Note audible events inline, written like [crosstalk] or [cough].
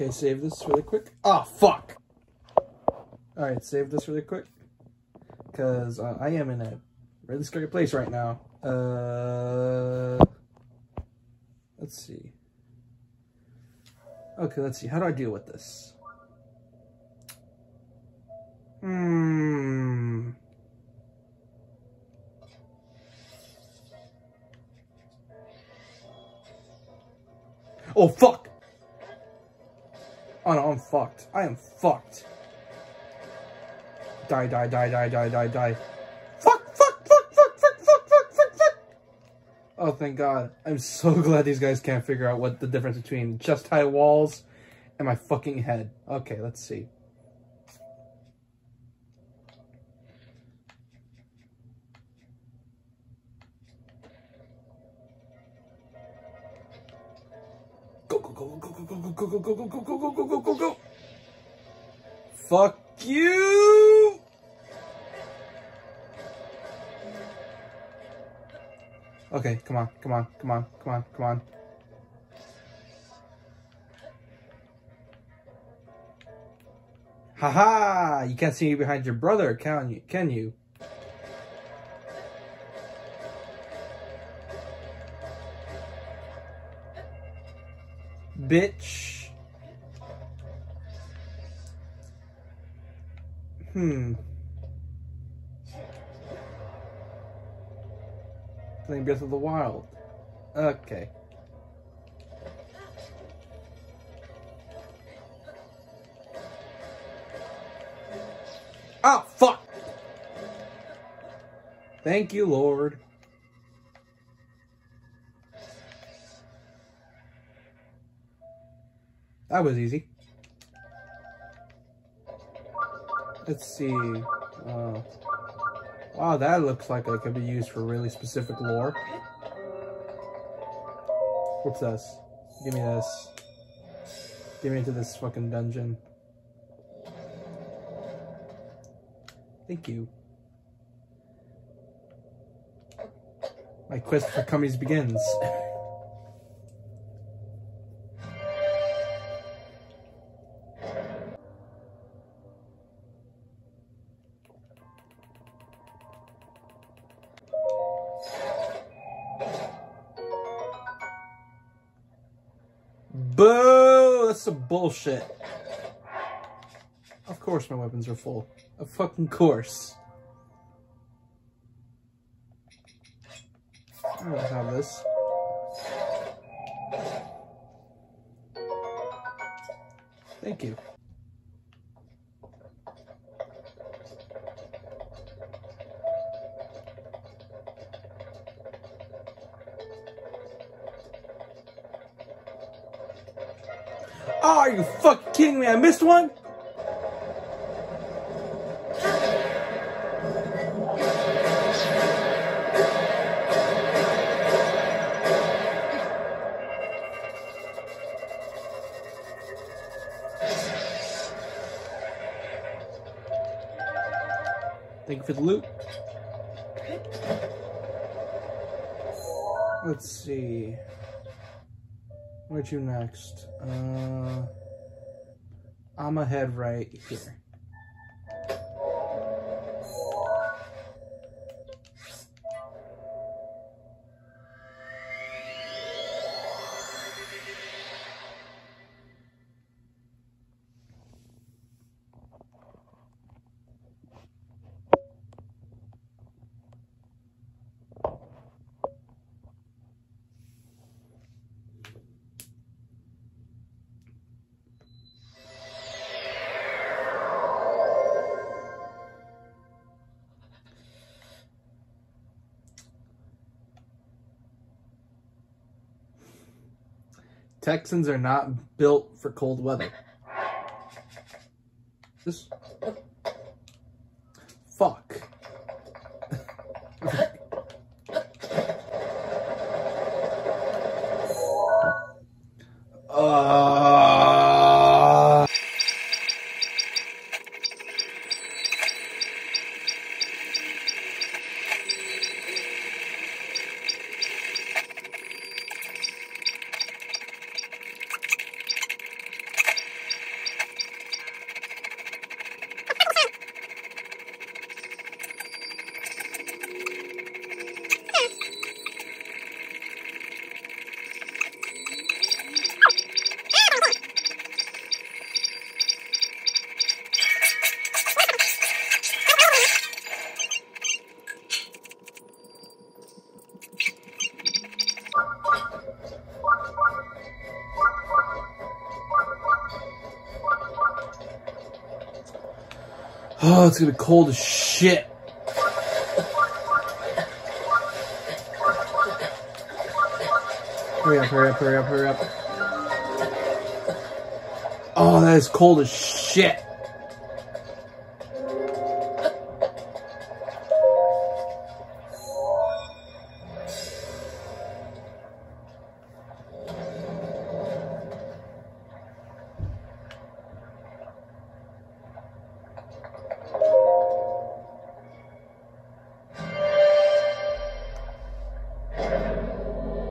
Okay, save this really quick. Oh, fuck! Alright, save this really quick. Because uh, I am in a really scary place right now. Uh, let's see. Okay, let's see. How do I deal with this? Hmm. Oh, fuck! Oh no, I'm fucked. I am fucked. Die, die, die, die, die, die, die. Fuck, fuck, fuck, fuck, fuck, fuck, fuck, fuck, fuck! Oh, thank God. I'm so [laughs] glad these guys can't figure out what the difference between chest high walls and my fucking head. Okay, let's see. Go, go, go, go, go, go, go, go, go, go, go, go, go, go, go. Fuck you! Okay, come on, come on, come on, come on, come on. Haha! You can't see me behind your brother, can you? Can you? Bitch. Hmm. Playing Breath of the Wild. Okay. Oh, fuck! Thank you, Lord. That was easy. Let's see. Uh, wow, that looks like it could be used for really specific lore. What's this? Give me this. Get me into this fucking dungeon. Thank you. My quest for cummies begins. [laughs] Boo! That's some bullshit. Of course my weapons are full. Of fucking course. I don't have this. Thank you. Oh, are you fucking kidding me? I missed one? Thank you for the loot. Let's see. Where to next? Uh, I'm ahead right here. Texans are not built for cold weather. This. Oh, it's gonna be cold as shit. Hurry up, hurry up, hurry up, hurry up. Oh, that is cold as shit.